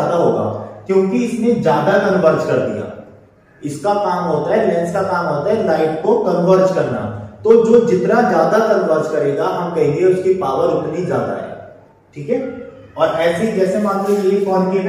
ज़्यादा होगा, क्योंकि इसने ज़्यादा कन्वर्ज कर दिया। इसका काम होता है लेंस का काम होता है लाइट को कन्वर्ज करना। तो जो जितना ज़्यादा कन्वर्ज करेगा, हम कहेंगे उसकी पावर उतनी ज़्यादा है। ठीक है? और ऐसे जैसे मान लो ये कॉन्केव है